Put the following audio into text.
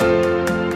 love.